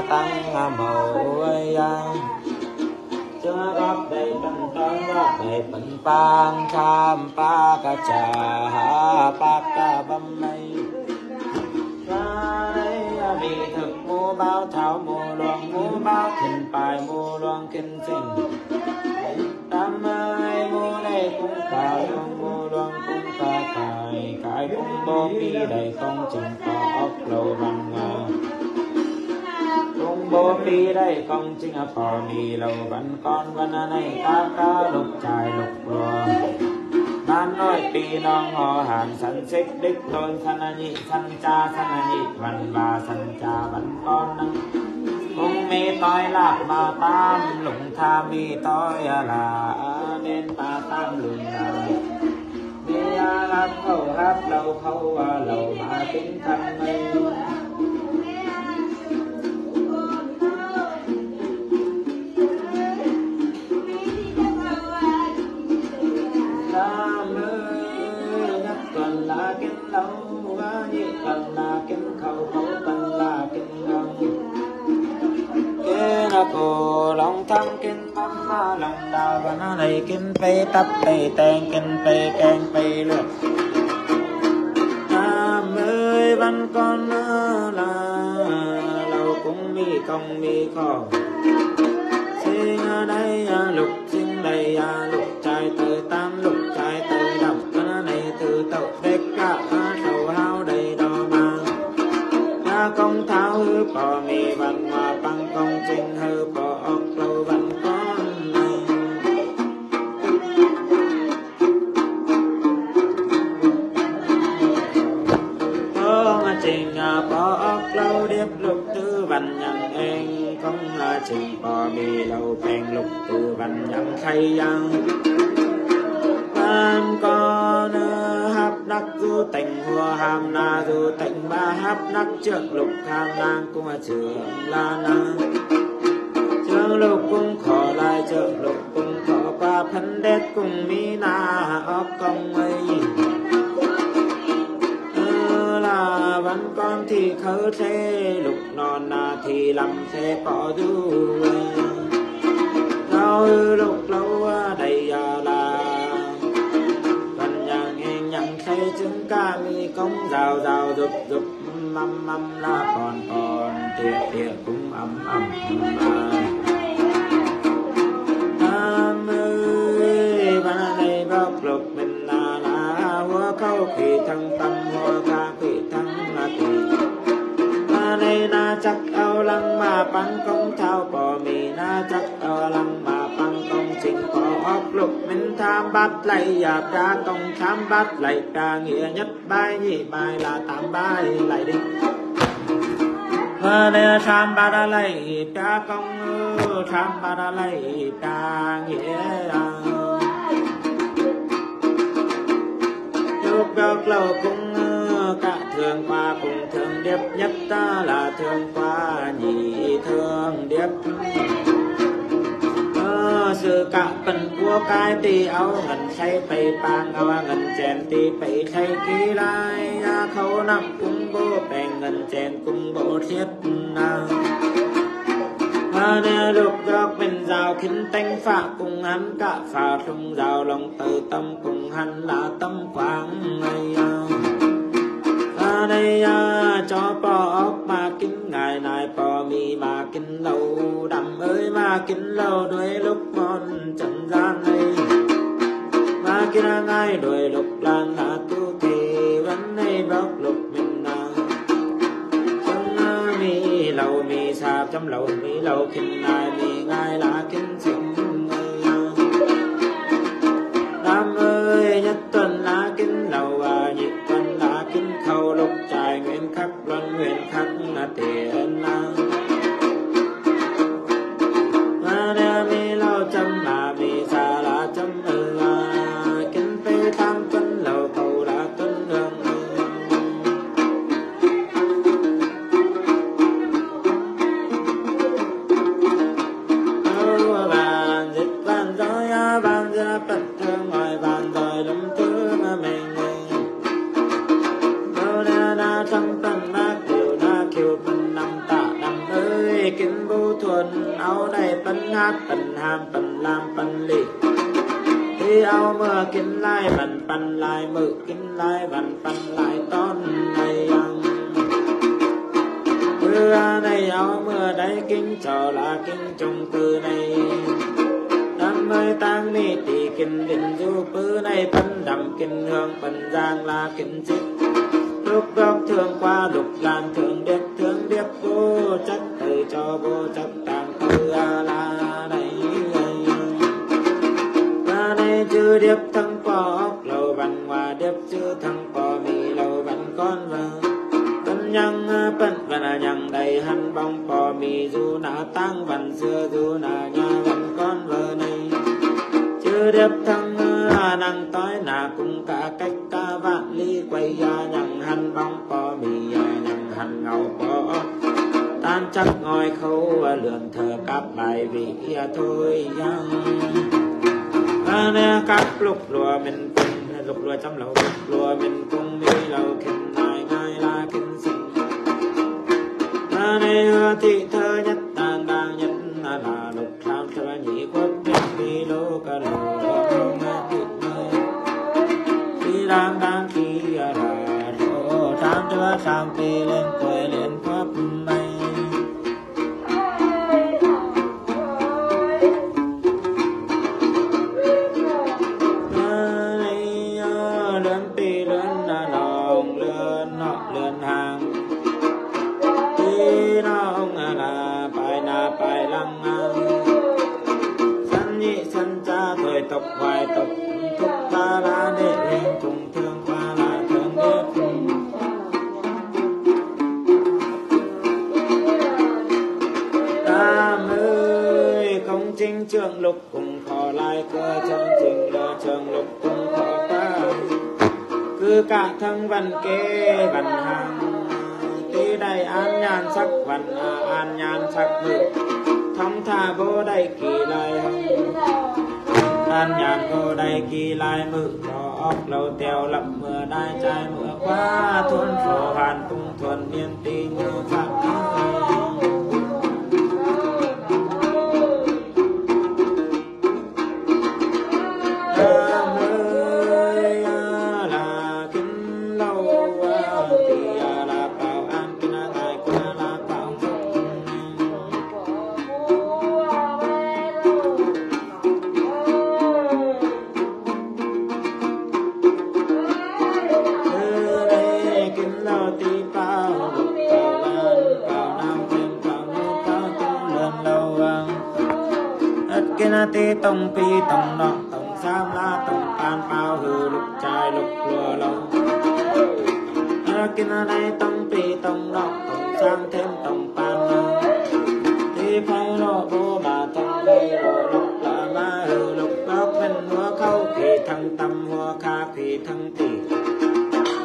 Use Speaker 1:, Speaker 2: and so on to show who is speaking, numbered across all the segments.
Speaker 1: tăng mẫu ơi chưa góp đầy tần tăng góp đầy bần pang tham pa ca trà ha pa ca băm nay ra đây à, vì thực mua bao thảo mua loạn mua bao thìn bài mua loạn kinh sinh tam ơi mua đây cũng cả loạn mua loạn cũng cả cài cài cũng bó pi đầy công trình có ốc lâu bằng tung bố pi đây công trình ở phò mì lầu vẫn con vẫn này ta ca lục trài lục rùa nan nói pi nong ho hàn sanh xích đích tôn sanh nhị sanh cha sanh nhị văn bà sanh cha văn con năng cung mi tôi lạc mà tam lụng tha mi tôi là nên ta tam lùng là mi a lạp khâu háp lâu khâu lâu mà tính thân mây cô long thăng kinh mắm lòng đào và nó này kinh phê tấp phê tên kinh phê kèn phê lượt nam ơi văn con là lâu cũng mi công mi khó xin ở đây lục công trình hư bỏ ốc lâu văn con này có mà trình bỏ ốc lâu điệp lục tư văn nhận em không là trình bỏ mì lâu phèn lục tư văn nhận khay yang tam con ơi nắc du tình hùa hàm na du tình ba hấp nắc trượng lục tham lang cung trường la na. Trượng lục cung khổ lại trượng lục cung khổ qua phân đét cung mi na, ốc công ấy là vẫn con thì khớ thế, lục non na thì làm thế bỏ du lâu lục lâu à, đầy công rào rào rụp rụp măm măm la còn còn tiệt tiệt cũng ấm ấm nam ơi, ba này bóc lục mình là là hoa câu khi thăng tâm hoa ca khi thăng là kỳ ba này na chắc ao lăng mà bắn công thao tham bát lạy và ca công tham bát lạy, ca nghĩa nhất bài nhị bài là tám bài lại đi. Hơ đây tham bát lạy, ca công tham bát lạy, ca nghĩa à. chúc được lâu cũng cả thường qua cùng thường điệp nhất, ta là thường qua nhị thường điệp sư cả phần của cái tì áo ngần say bay ba ngao ngần chèn tì bay say ký lai ya khâu nằm cung bố bè ngần chèn cung bố thiết na. Nè lục góc bên rào khiến tanh phạ cùng hắn cả phà sung rào lòng từ tâm cùng hắn là tâm quang ngày à. đây à, cho bỏ ốc mà kính ngài này bỏ mi mà kinh lâu, đầm ơi mà kinh lâu, đuôi lúc mòn trần gian này. Mà kính ngài đuôi lúc lan là tu thì vẫn hay bóc lục mình à. na chân mi lâu mi sao trong lâu mi lâu kinh ai mi ngay là kinh sinh đi ao mưa kinh lai vần bấn lại mự kinh lai vần bấn lại ton này ăn. Mưa này ao mưa đây kinh trò là kinh trùng từ này. Năm mươi tăng ni tỷ kinh định du bư này phân đầm kinh hương bấn giang là kinh dịch lúc góc thương qua lục lan thường điệp thương điệp vô chất, từ cho vô chất tàng tăng văn xưa du nà nhà văn con vợ này chư đẹp thăng năng tối nà cùng cả cách ca vạn ly quay ra nhằng hành bóng bò mì à, nhằng hành ngầu bò tan chắc ngồi khâu và lượn thờ các bài vị à, thôi yang à, nè các lục lùa mình cùng lục lùa trong lầu, lục lùa mình cùng mi lầu kinh ngài ngài là kinh sinh. Nè, thị thơ nhân đi lên quê lên khắp mây lên pi lớn nòng lớn nọ lớn hàng chính trường lục cùng thọ lại cơ chân trình lơ trường lục cùng thọ ta. Cứ cả thân văn kê văn hàng tí đầy an nhàn sắc văn an nhàn sắc ngự. Thông thả vô đầy kỳ lai, an nhàn vô đây kỳ lai mự. Cho ốc lâu tèo lập mưa đai trai mưa qua thôn phổ hàn cùng thuần niên tí như phạm tông pi tông nọ, tông sam la tông pan bao hư, lục trai, lục lùa lâu kinh đây tông pi tông nọ, tông sam thêm tông pan thì phải lo vô mà tông pi lo lục là ma hư, lục bóc bên hua khâu kỳ thăng tâm hua kha kỳ thăng tỷ.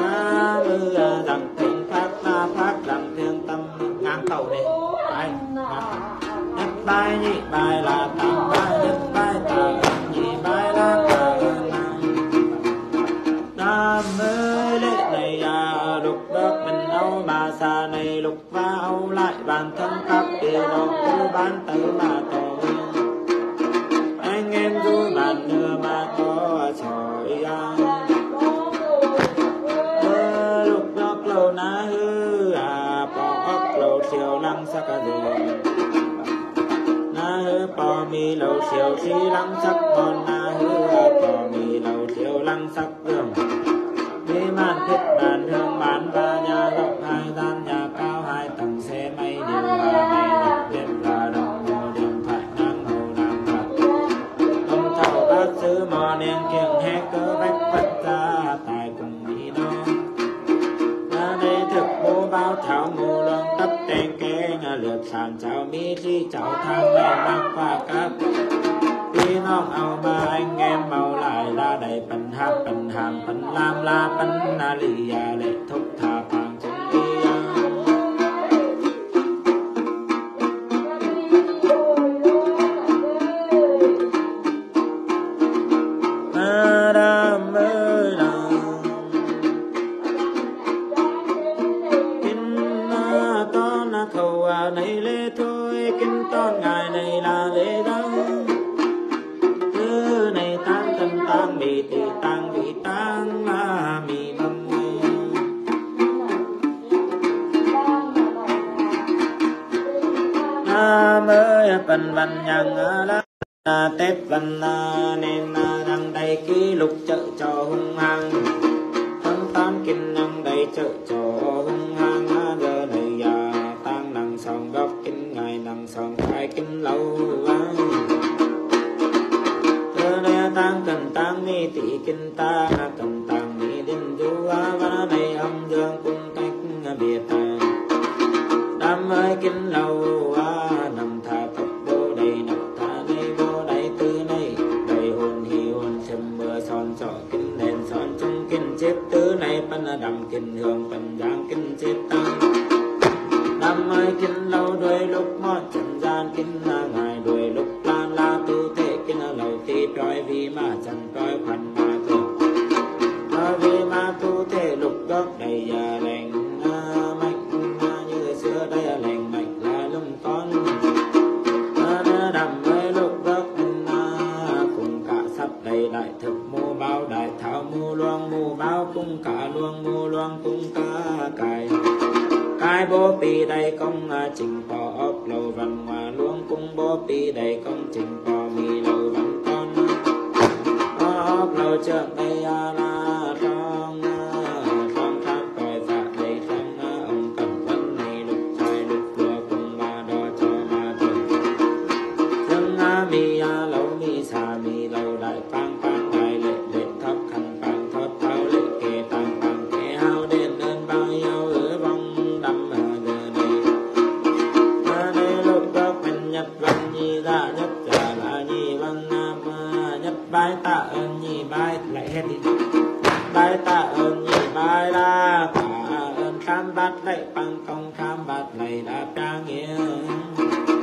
Speaker 1: Ca mưa rằng thiên phát ta phát rằng thiên tâm ngang tàu đi. Ai bài, nhị bài là tam âu xa này lục va âu lại bản thân các địa đồ cô bán tử mà tổ. Anh em du bàn nửa mà có trời à. Lục bác lâu na hư à bỏ lâu chiều lăng sắc à hư bò mi lâu chiều chi lăng sắc, còn na hư bò mi lâu chiều lăng sắc. Đường mi man thích bàn hương lượt sàn chào mi chi chào thang này bác và các พี่น้องเอามาอังแงมเมาหลายลาได้ปัญหาปัญหามปัญลามลาปัญนาลียาเลทุก nam phần văn nhân là tết văn nên đang đầy ký lục chợ cho hung hăng. Tháng tám kinh năng đầy chợ cho hung hăng giờ này già tăng năng sòng góc kinh ngày năng sòng khai kinh lâu giờ này tăng cần tăng ni tỷ kinh ta cần tăng ni đinh du và này âm dương cùng cách biệt đam ơi kinh lâu nằm tứ đầm kinh hương phân giang kinh chết tăng. Năm mai kinh lâu đuôi lúc mót trần gian kinh ngài đuôi lúc lan la tu thể kinh lâu ti trói vì mà chẳng trói khoản mô mu bao đại thảo mu loan mu bao cung cả luang mu loan cung cả cài. Cái bố pi đây công à, trình bò ốc lầu văn hòa luông cung bố pi đây công trình bò mì lầu văn con. Ốc lầu trượng đây la đại ta ơn nhiệt đại đa ta ơn khám bát lấy bằng công khám bát lấy đạp trang nghiêng